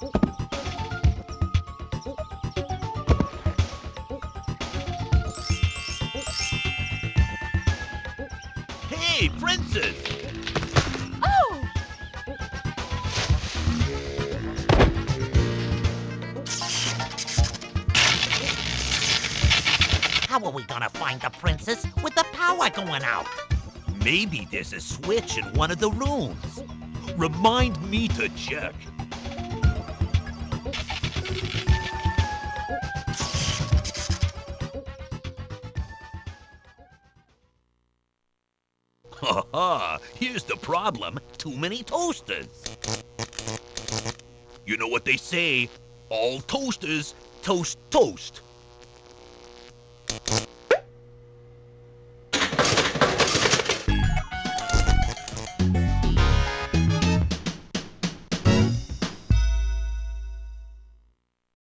Hey, Princess! Oh! How are we gonna find the princess with the power going out? Maybe there's a switch in one of the rooms. Remind me to check. Ha ha! Here's the problem. Too many toasters. You know what they say? All toasters toast toast.